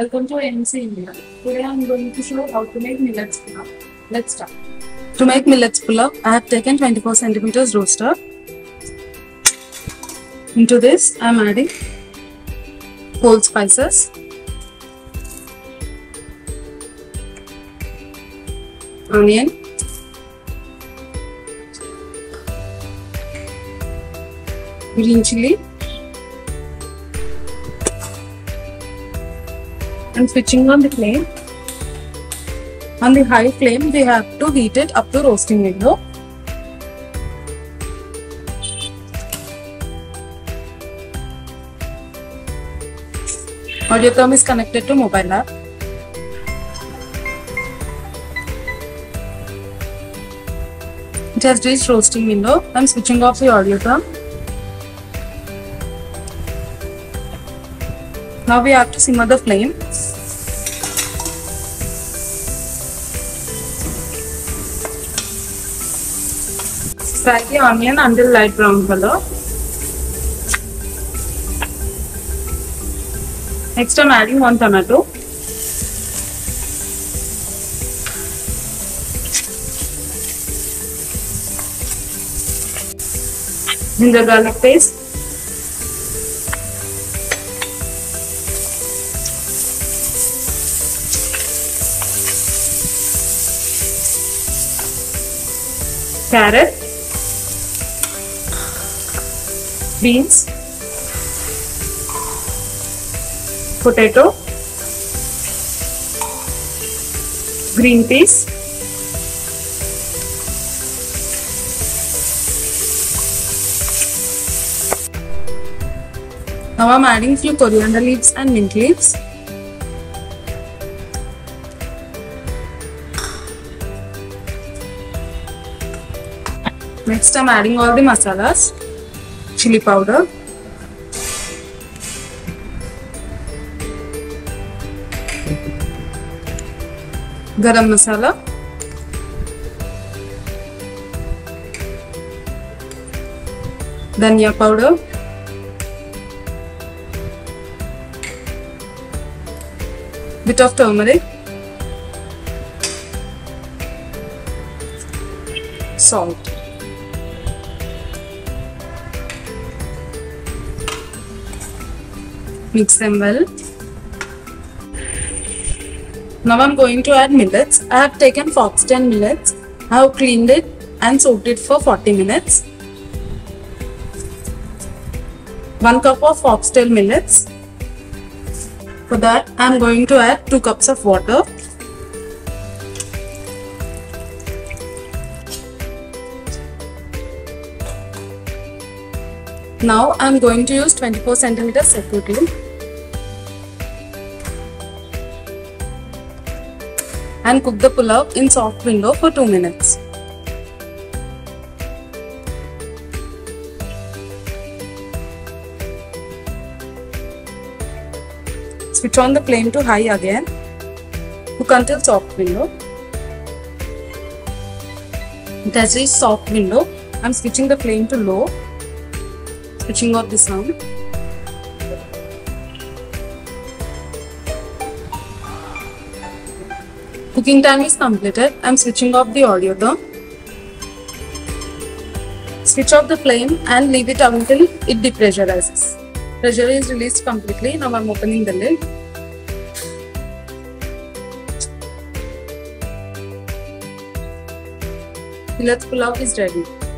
Welcome to AMC India. Today I'm going to show how to make millets pulao. Let's start. To make millets pulao, I have taken 24 centimeters roaster. Into this, I am adding whole spices, onion, green chili, and switching on the flame. On the high flame, we have to heat it up to roasting window. Audiotherm is connected to mobile app. It has reached roasting window. I'm switching off the Audiotherm. Now we have to simmer the flame. Fry the onion until light brown color. Next I'm adding one tomato. Ginger garlic paste. Carrot. Beans. potato, green peas, Now I'm adding few coriander leaves and mint leaves. Next I'm adding all the masalas, chili powder, garam masala dhania powder bit of turmeric salt mix them well now I'm going to add millets. I have taken foxtail millets. I have cleaned it and soaked it for 40 minutes. 1 cup of foxtail millets. For that I am going to add 2 cups of water. Now I am going to use 24 centimeters separately. and cook the pulao in soft window for 2 minutes. Switch on the flame to high again. Cook until soft window. It has reached soft window. I'm switching the flame to low. Switching off the sound. Cooking time is completed. I'm switching off the Audiotherm. Switch off the flame and leave it until it depressurizes. Pressure is released completely. Now I'm opening the lid. Millet pulao is ready.